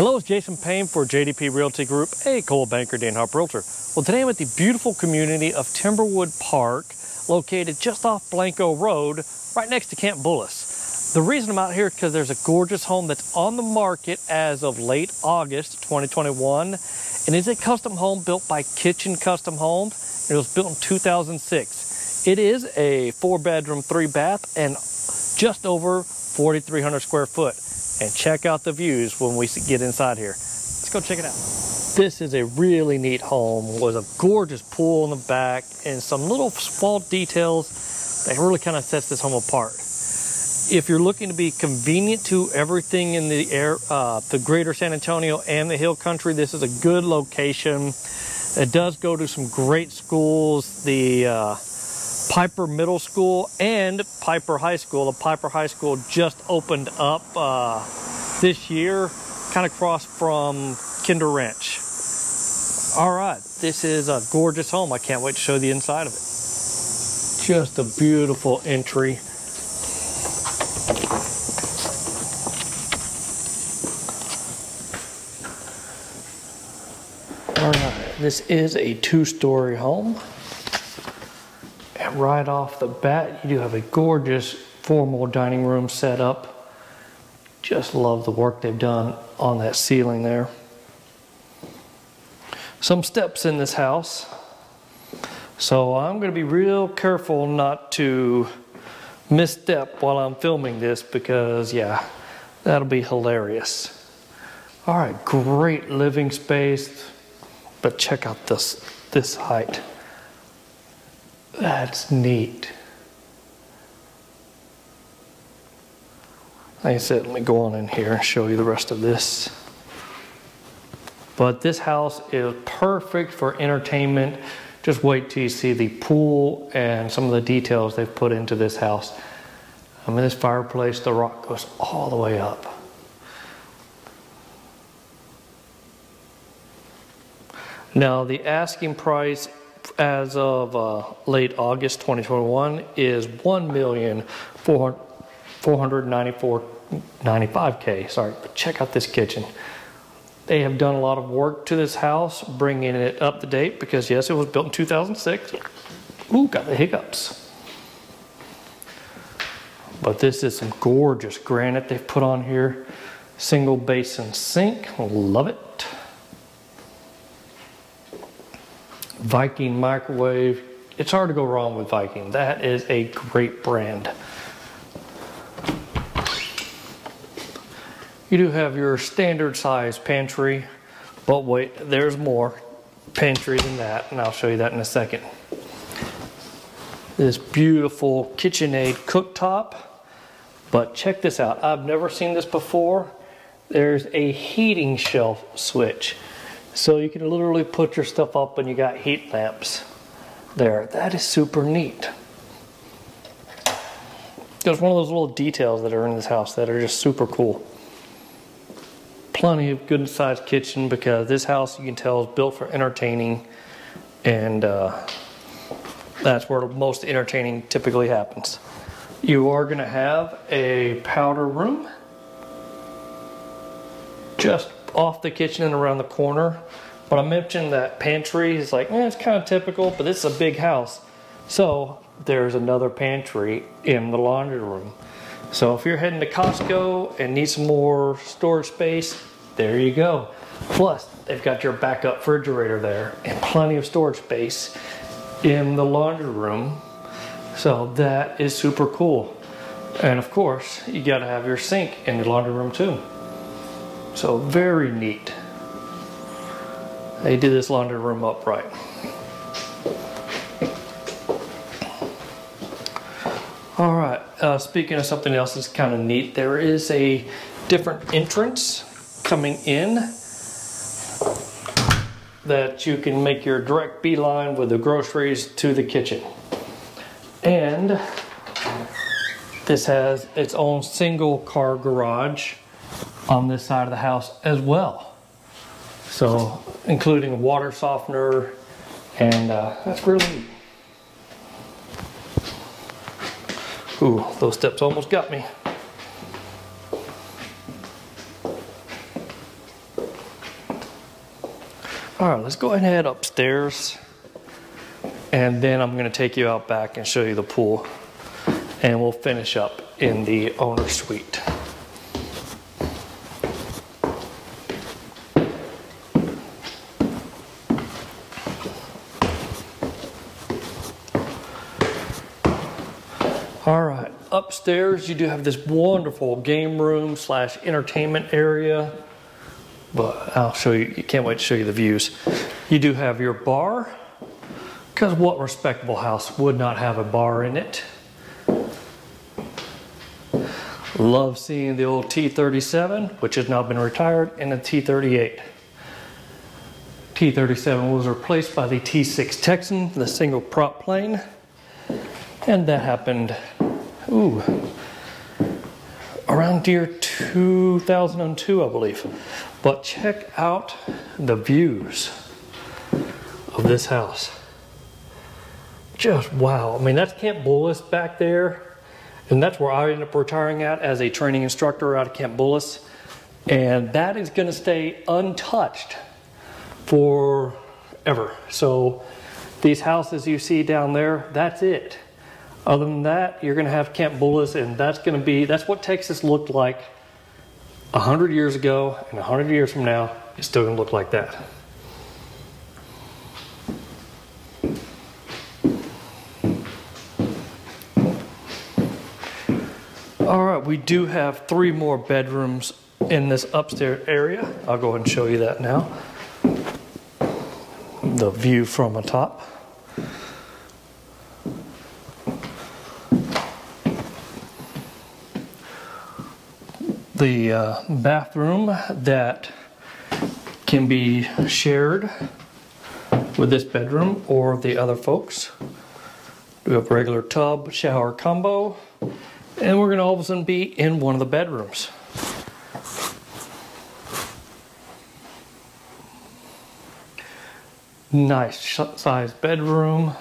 Hello, it's Jason Payne for JDP Realty Group, a Coldwell Banker D'Ann Harper Realtor. Well, today I'm at the beautiful community of Timberwood Park, located just off Blanco Road, right next to Camp Bullis. The reason I'm out here is because there's a gorgeous home that's on the market as of late August 2021, and it's a custom home built by Kitchen Custom Homes. It was built in 2006. It is a four bedroom, three bath, and just over 4,300 square foot and check out the views when we get inside here. Let's go check it out. This is a really neat home with a gorgeous pool in the back and some little small details that really kind of sets this home apart. If you're looking to be convenient to everything in the air, uh, the greater San Antonio and the hill country, this is a good location. It does go to some great schools. The uh, Pieper Middle School and Pieper High School. The Pieper High School just opened up uh, this year, kind of across from Kinder Ranch. All right, this is a gorgeous home. I can't wait to show the inside of it. Just a beautiful entry. All right, this is a two-story home right off the bat, you do have a gorgeous formal dining room set up. Just love the work they've done on that ceiling there. Some steps in this house. So I'm going to be real careful not to misstep while I'm filming this because, yeah, that'll be hilarious. All right, great living space, but check out this, this height. That's neat. Like I said, let me go on in here and show you the rest of this. But this house is perfect for entertainment. Just wait till you see the pool and some of the details they've put into this house. I mean, this fireplace, the rock goes all the way up. Now, the asking price as of uh, late August 2021 is 1,494,95K. Sorry, but check out this kitchen. They have done a lot of work to this house, bringing it up to date because, yes, it was built in 2006. Ooh, got the hiccups. But this is some gorgeous granite they've put on here. Single basin sink, love it. Viking microwave. It's hard to go wrong with Viking. That is a great brand. You do have your standard size pantry, but wait, there's more pantry than that, and I'll show you that in a second. This beautiful KitchenAid cooktop, but check this out. I've never seen this before. There's a heating shelf switch. So you can literally put your stuff up and you got heat lamps there. That is super neat. There's one of those little details that are in this house that are just super cool. Plenty of good sized kitchen because this house you can tell is built for entertaining and uh, that's where most entertaining typically happens. You are going to have a powder room just off the kitchen and around the corner. But I mentioned that pantry is like, eh, it's kind of typical, but this is a big house. So there's another pantry in the laundry room. So if you're heading to Costco and need some more storage space, there you go. Plus, they've got your backup refrigerator there and plenty of storage space in the laundry room. So that is super cool. And of course, you gotta have your sink in the laundry room too. So very neat. They did this laundry room upright. All right, uh, speaking of something else that's kind of neat, there is a different entrance coming in that you can make your direct beeline with the groceries to the kitchen. And this has its own single car garage on this side of the house as well. So including a water softener and uh, that's really neat. Ooh, those steps almost got me. All right, let's go ahead and head upstairs. And then I'm gonna take you out back and show you the pool. And we'll finish up in the owner suite. All right, upstairs you do have this wonderful game room slash entertainment area. But I'll show you, you can't wait to show you the views. You do have your bar, because what respectable house would not have a bar in it? Love seeing the old T-37, which has now been retired, and the T-38. T-37 was replaced by the T-6 Texan, the single prop plane. And that happened, ooh, around year 2002, I believe. But check out the views of this house. Just wow. I mean, that's Camp Bullis back there. And that's where I ended up retiring at as a training instructor out of Camp Bullis. And that is going to stay untouched forever. So these houses you see down there, that's it. Other than that, you're going to have Camp Bullis, and that's going to be, that's what Texas looked like 100 years ago, and 100 years from now, it's still going to look like that. All right, we do have three more bedrooms in this upstairs area. I'll go ahead and show you that now. The view from the top. The uh, bathroom that can be shared with this bedroom or the other folks. We have a regular tub shower combo and we're gonna all of a sudden be in one of the bedrooms. Nice sized bedroom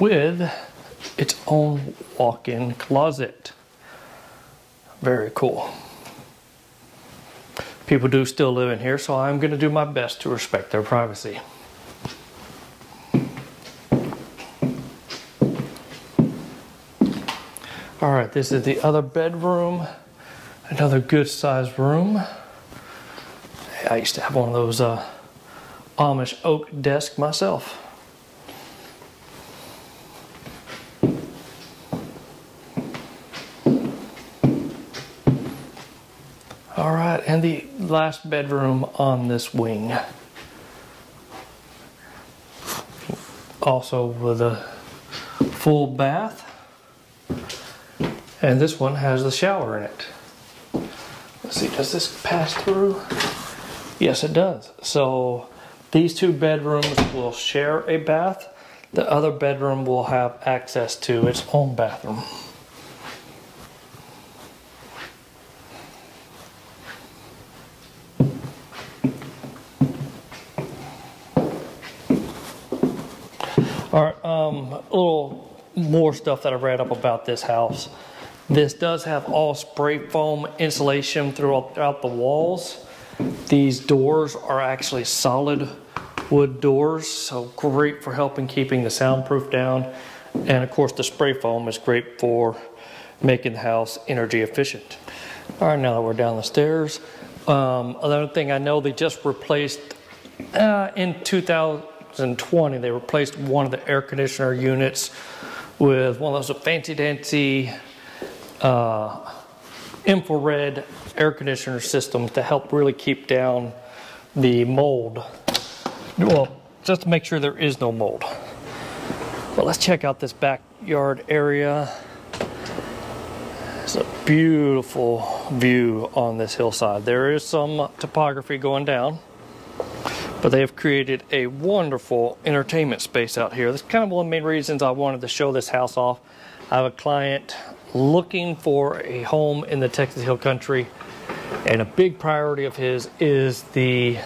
with its own walk-in closet. Very cool. People do still live in here, so I'm gonna do my best to respect their privacy. All right, this is the other bedroom. Another good sized room. I used to have one of those uh, Amish oak desk myself. Last bedroom on this wing. Also with a full bath. And this one has the shower in it. Let's see, does this pass through? Yes, it does. So these two bedrooms will share a bath. The other bedroom will have access to its own bathroom. All right, um, a little more stuff that I read up about this house. This does have all spray foam insulation throughout, throughout the walls. These doors are actually solid wood doors, so great for helping keeping the soundproof down. And of course the spray foam is great for making the house energy efficient. All right, now that we're down the stairs, um, another thing I know they just replaced uh, in 2020, they replaced one of the air conditioner units with one of those fancy dancy uh, infrared air conditioner systems to help really keep down the mold. Well, just to make sure there is no mold. But let's check out this backyard area. It's a beautiful view on this hillside. There is some topography going down, but they have created a wonderful entertainment space out here. That's kind of one of the main reasons I wanted to show this house off. I have a client looking for a home in the Texas Hill Country, and a big priority of his is the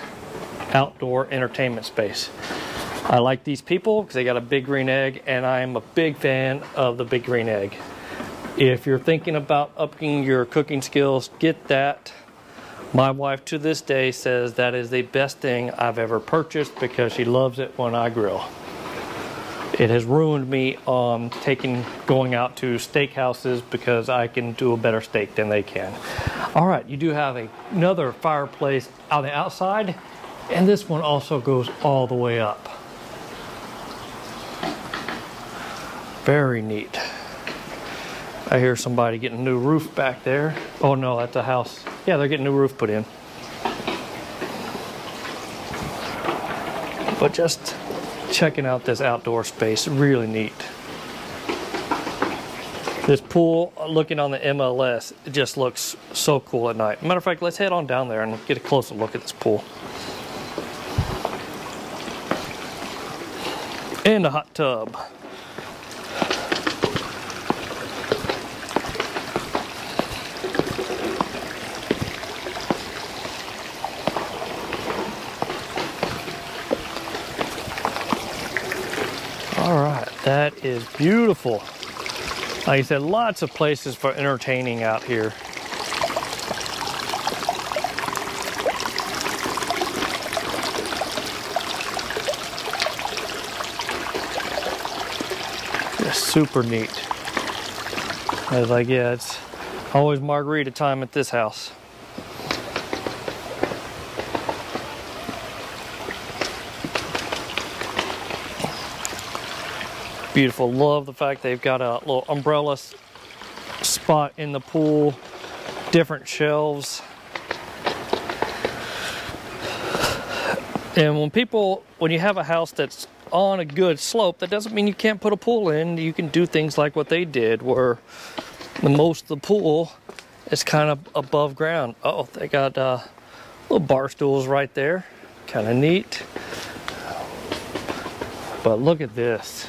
outdoor entertainment space. I like these people because they got a big green egg, and I'm a big fan of the big green egg. If you're thinking about upping your cooking skills, get that My wife to this day says that is the best thing I've ever purchased because she loves it when I grill. It has ruined me on taking going out to steakhouses because I can do a better steak than they can. All right, you do have a, another fireplace on the outside, and this one also goes all the way up. Very neat. I hear somebody getting a new roof back there. Oh no, that's a house. Yeah, they're getting a new roof put in. But just checking out this outdoor space, really neat. This pool, looking on the MLS, it just looks so cool at night. Matter of fact, let's head on down there and get a closer look at this pool. And a hot tub. All right, that is beautiful. Like I said, lots of places for entertaining out here. Just super neat. I was like, yeah, it's always margarita time at this house. Beautiful. Love the fact they've got a little umbrella spot in the pool, different shelves. And when people, when you have a house that's on a good slope, that doesn't mean you can't put a pool in. You can do things like what they did, where the most of the pool is kind of above ground. Oh, they got uh, little bar stools right there. Kind of neat. But look at this.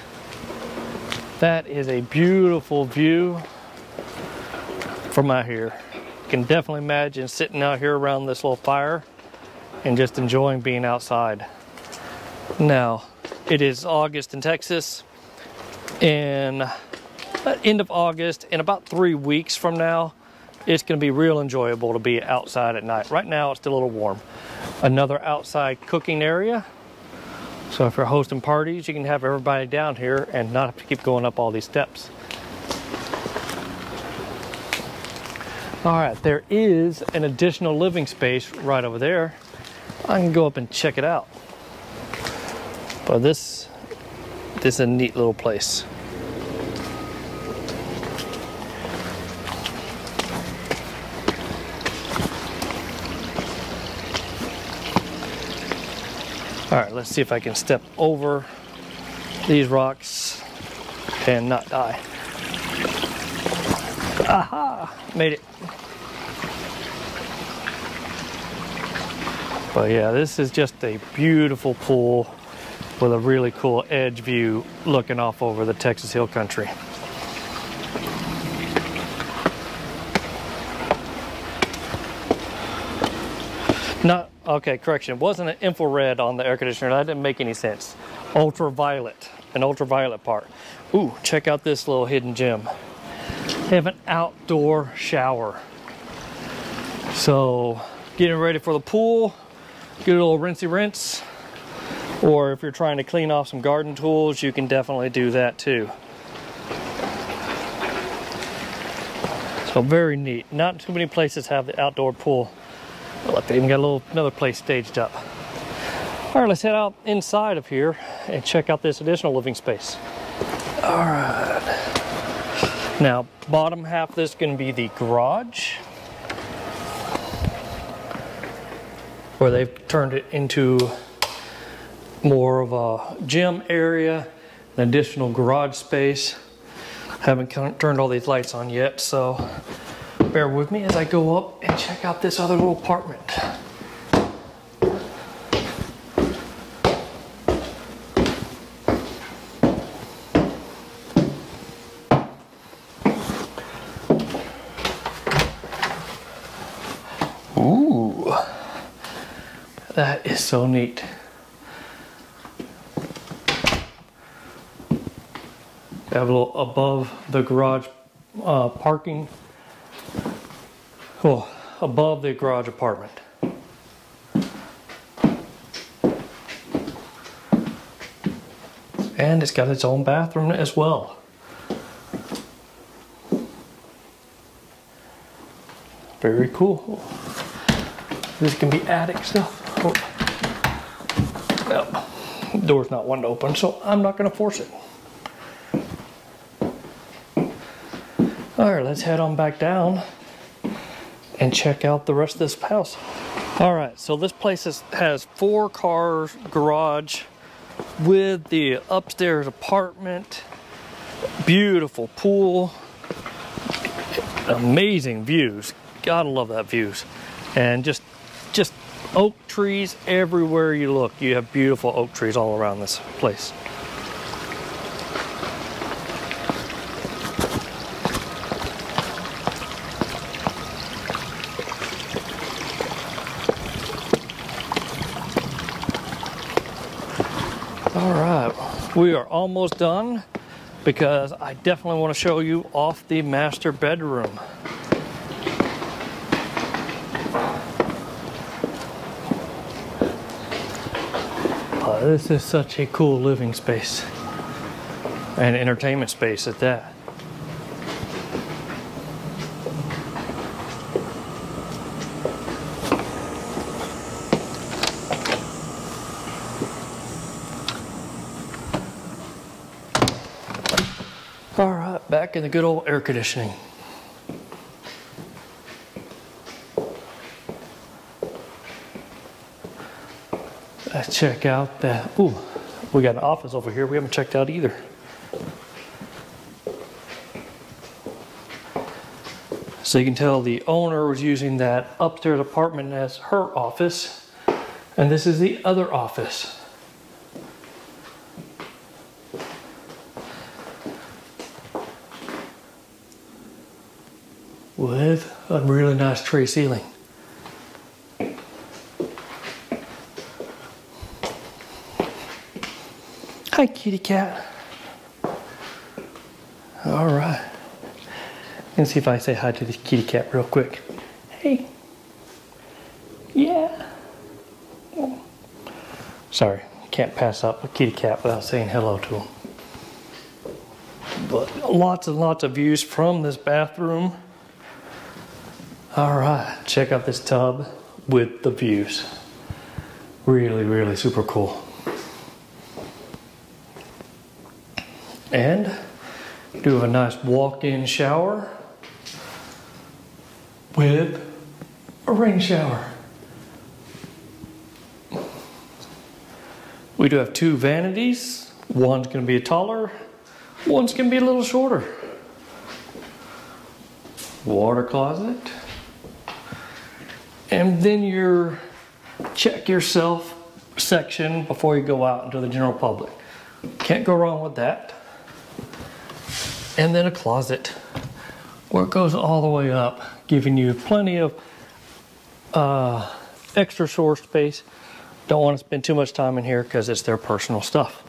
That is a beautiful view from out here. You can definitely imagine sitting out here around this little fire and just enjoying being outside. Now, it is August in Texas, and uh, end of August, in about three weeks from now, it's going to be real enjoyable to be outside at night. Right now, it's still a little warm. Another outside cooking area so if you're hosting parties, you can have everybody down here and not have to keep going up all these steps. All right, there is an additional living space right over there. I can go up and check it out. But this, this is a neat little place. All right, let's see if I can step over these rocks and not die. Aha, made it. But yeah, this is just a beautiful pool with a really cool edge view looking off over the Texas Hill Country. Not Okay, correction. It wasn't an infrared on the air conditioner. That didn't make any sense. Ultraviolet, an ultraviolet part. Ooh, check out this little hidden gem. They have an outdoor shower. So, getting ready for the pool, get a little rinsey rinse. Or if you're trying to clean off some garden tools, you can definitely do that too. So very neat. Not too many places have the outdoor pool. Look, they even got a little another place staged up. All right, let's head out inside of here and check out this additional living space. All right. Now, bottom half this is going to be the garage. Where they've turned it into more of a gym area, an additional garage space. Haven't turned all these lights on yet, so bear with me as I go up and check out this other little apartment. Ooh, that is so neat. have a little above the garage uh, parking Oh, above the garage apartment. And it's got its own bathroom as well. Very cool. This can be attic stuff. Oh. No, door's not one to open, so I'm not gonna force it. All right, let's head on back down and check out the rest of this house. All right, so this place is, has four cars, garage, with the upstairs apartment, beautiful pool, amazing views. Gotta love that views. And just, just oak trees everywhere you look. You have beautiful oak trees all around this place. All right, we are almost done because I definitely want to show you off the master bedroom. Uh, this is such a cool living space and entertainment space at that. All right, back in the good old air conditioning. Let's check out that. Ooh, we got an office over here we haven't checked out either. So you can tell the owner was using that upstairs apartment as her office, and this is the other office. With a really nice tray ceiling. Hi, kitty cat. All right. Let's see if I say hi to this kitty cat real quick. Hey. Yeah. Sorry, can't pass up a kitty cat without saying hello to him. But lots and lots of views from this bathroom. All right, check out this tub with the views. Really, really super cool. And do have a nice walk-in shower with a rain shower. We do have two vanities. One's gonna be taller, one's gonna be a little shorter. Water closet. And then your check yourself section before you go out into the general public. Can't go wrong with that. And then a closet where it goes all the way up, giving you plenty of uh, extra storage space. Don't want to spend too much time in here because it's their personal stuff.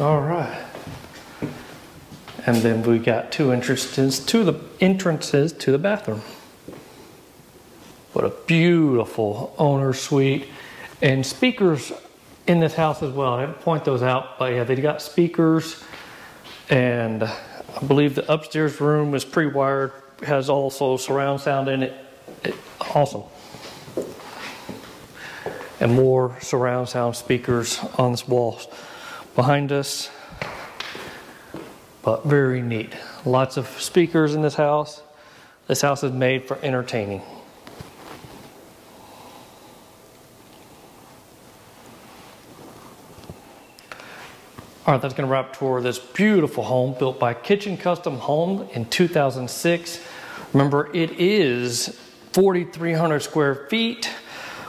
All right. And then we got two entrances to the entrances to the bathroom. What a beautiful owner suite and speakers in this house as well. I didn't point those out, but yeah, they got speakers and I believe the upstairs room is pre-wired, has also surround sound in it. it awesome. And more surround sound speakers on this wall behind us but very neat. Lots of speakers in this house. This house is made for entertaining. All right, that's going to wrap tour this beautiful home built by Kitchen Custom Home in 2006. Remember, it is 4,300 square feet,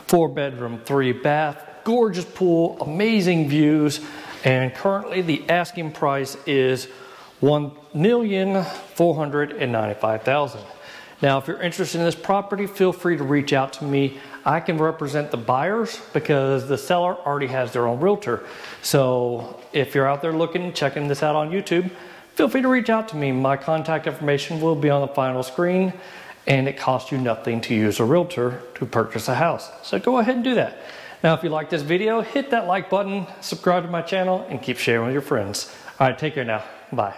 four bedroom, three bath, gorgeous pool, amazing views, and currently the asking price is 1,495,000. Now, if you're interested in this property, feel free to reach out to me. I can represent the buyers because the seller already has their own realtor. So if you're out there looking, checking this out on YouTube, feel free to reach out to me. My contact information will be on the final screen and it costs you nothing to use a realtor to purchase a house. So go ahead and do that. Now, if you like this video, hit that like button, subscribe to my channel, and keep sharing with your friends. All right, take care now. Bye.